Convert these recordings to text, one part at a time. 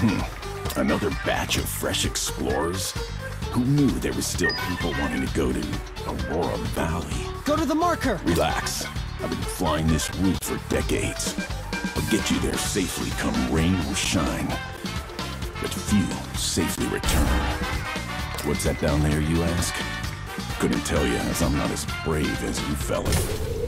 Hmm. Another batch of fresh explorers? Who knew there was still people wanting to go to Aurora Valley? Go to the marker! Relax. I've been flying this route for decades. I'll get you there safely come rain or shine. But few safely return. What's that down there, you ask? Couldn't tell you, as I'm not as brave as you fellas.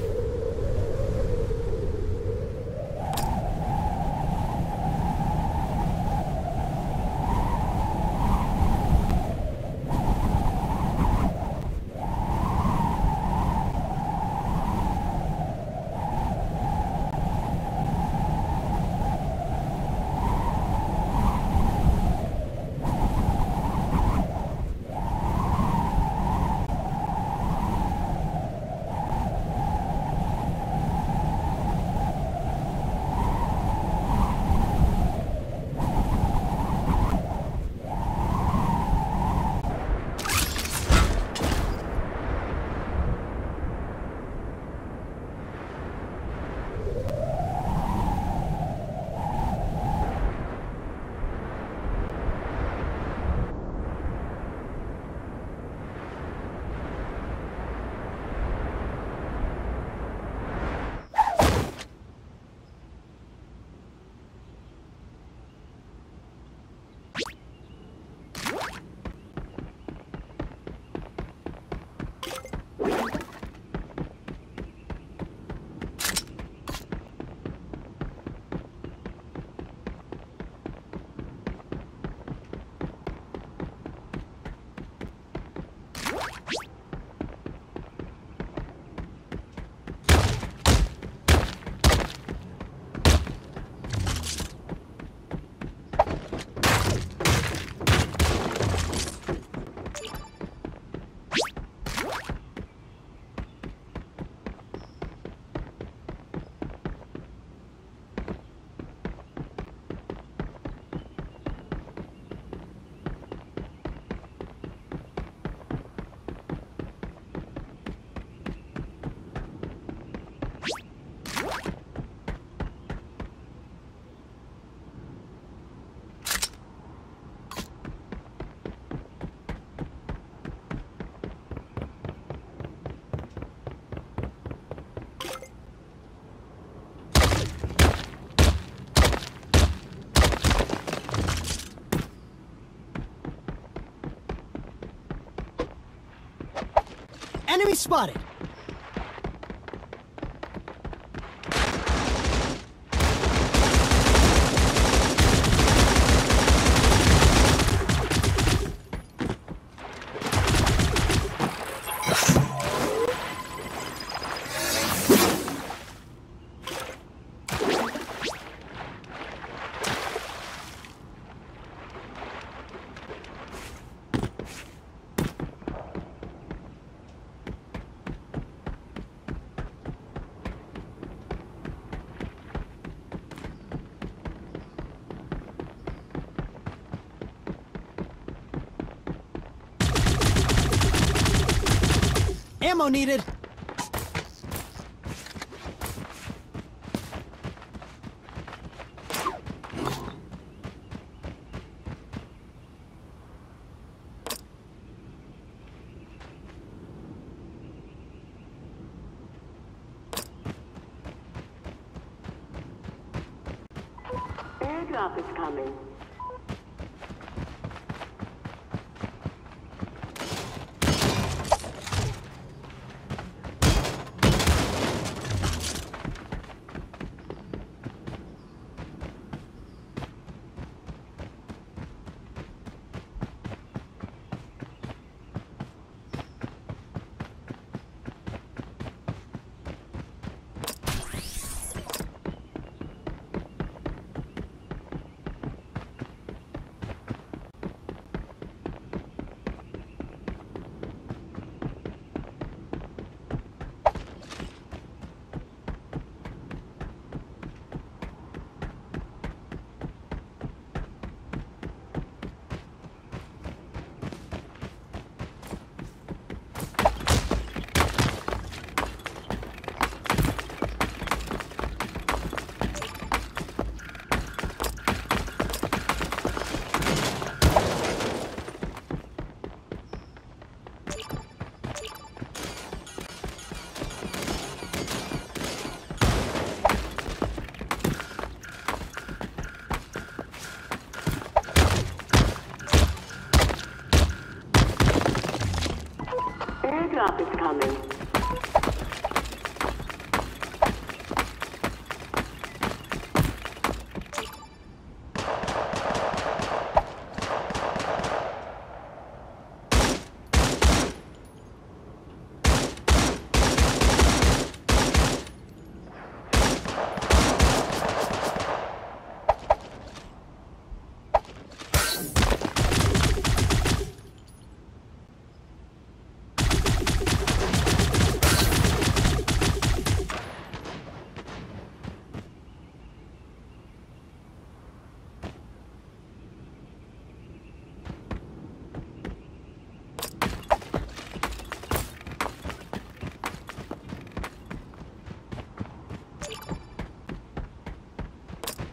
Enemy spotted! Ammo needed! Airdrop is coming. coming.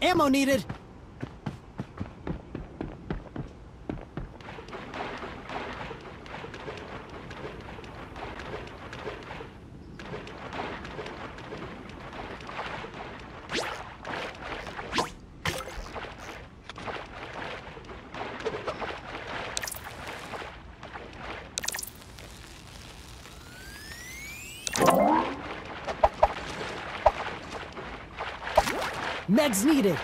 Ammo needed. Meds needed.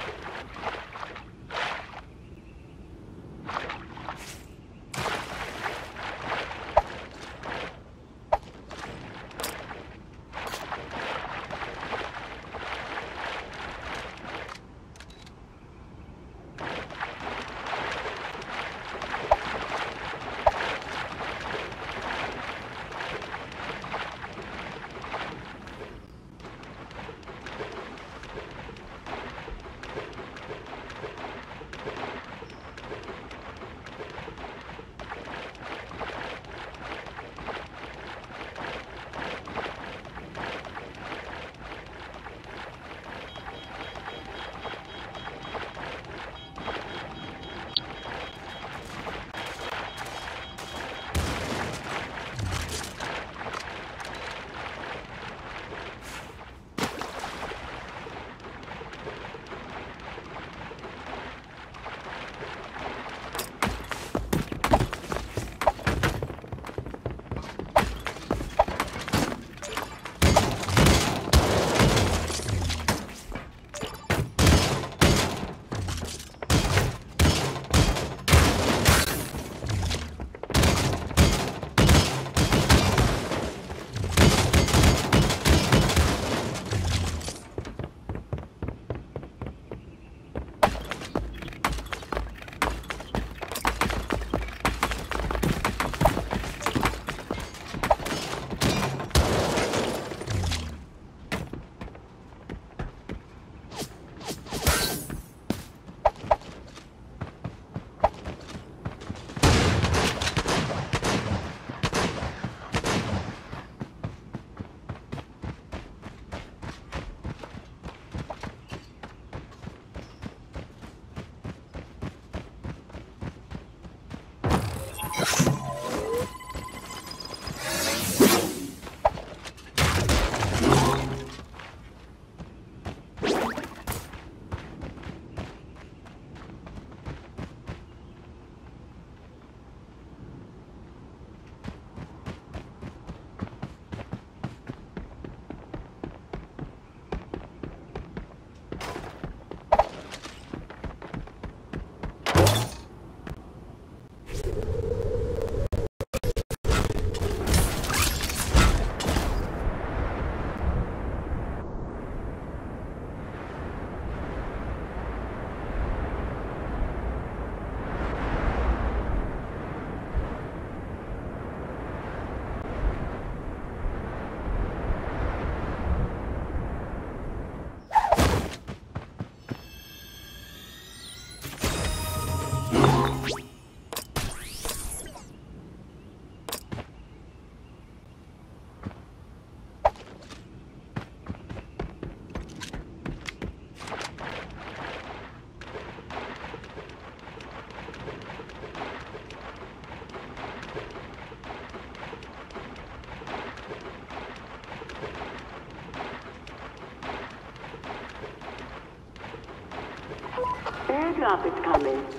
Is coming.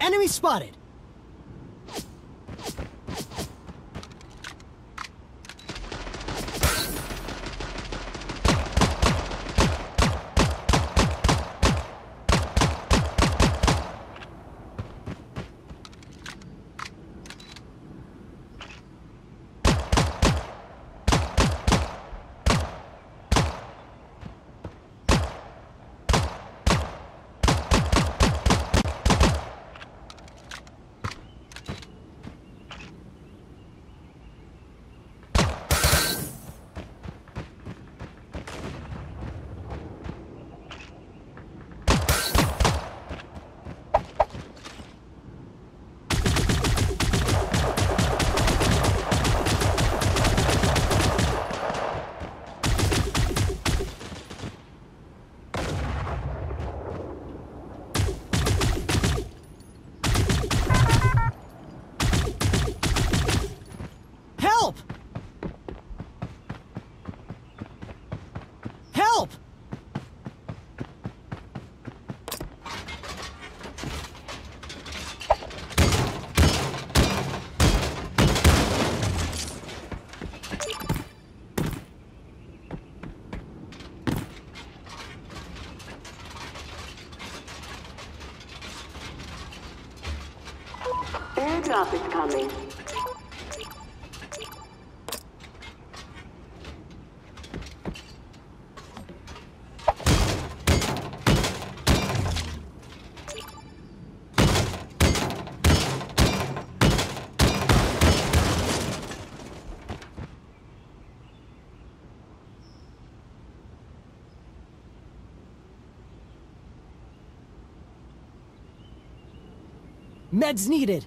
Enemy spotted! Airdrop is coming. Meds needed!